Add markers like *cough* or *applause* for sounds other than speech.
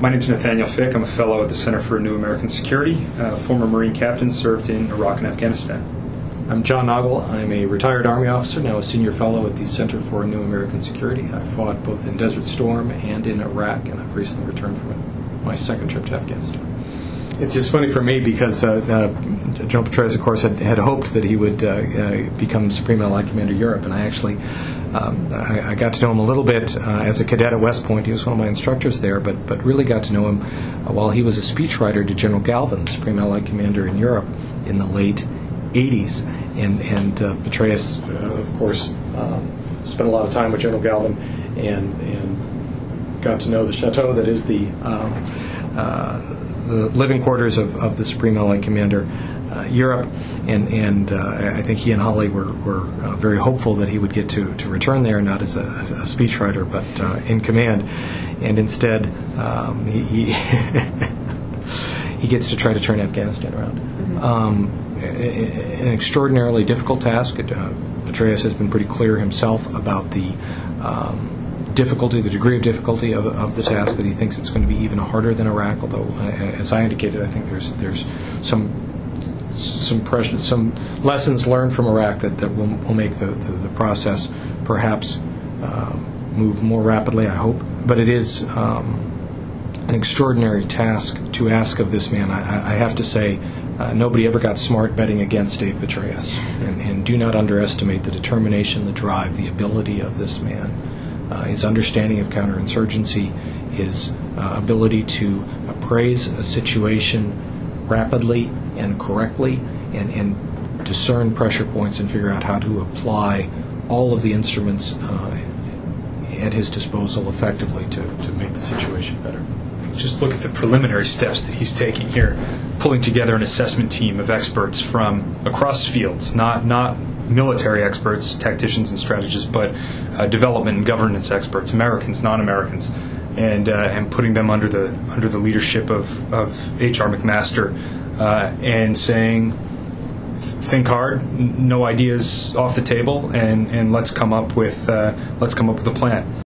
My name is Nathaniel Fick. I'm a fellow at the Center for New American Security. Uh, former Marine captain, served in Iraq and Afghanistan. I'm John Nagl. I'm a retired Army officer, now a senior fellow at the Center for New American Security. I fought both in Desert Storm and in Iraq, and I've recently returned from my second trip to Afghanistan. It's just funny for me because uh, uh, General Petraeus, of course, had, had hoped that he would uh, uh, become Supreme Allied Commander Europe, and I actually um, I, I, got to know him a little bit uh, as a cadet at West Point. He was one of my instructors there, but but really got to know him uh, while he was a speechwriter to General Galvin, Supreme Allied Commander in Europe, in the late 80s. And, and Petraeus, of course, um, spent a lot of time with General Galvin and, and got to know the chateau that is the, um, the living quarters of, of the Supreme Allied Commander. Uh, Europe, and and uh, I think he and Holly were, were uh, very hopeful that he would get to, to return there, not as a, a speechwriter, but uh, in command, and instead um, he he, *laughs* he, gets to try to turn Afghanistan around. Mm-hmm. Um, an extraordinarily difficult task. Uh, Petraeus has been pretty clear himself about the um, difficulty, the degree of difficulty of, of, the task. That he thinks it's going to be even harder than Iraq. Although, uh, as I indicated, I think there's there's some some pressure, some lessons learned from Iraq that, that will, will make the, the, the process perhaps uh, move more rapidly. I hope, but it is. Um, an extraordinary task to ask of this man. I, I have to say, uh, nobody ever got smart betting against Dave Petraeus. And, and, do not underestimate the determination, the drive, the ability of this man, his understanding of counterinsurgency, his uh, ability to appraise a situation rapidly and correctly, and, and, discern pressure points and figure out how to apply all of the instruments uh, at his disposal effectively to, to make the situation better. Just look at the preliminary steps that he's taking here, pulling together an assessment team of experts from across fields, not not military experts, tacticians, and strategists, but uh, development and governance experts, Americans, non-Americans, and uh, and putting them under the under the leadership of of H.R. McMaster, uh, and saying, think hard, no ideas off the table, and and let's come up with uh, let's come up with a plan.